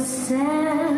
yourself.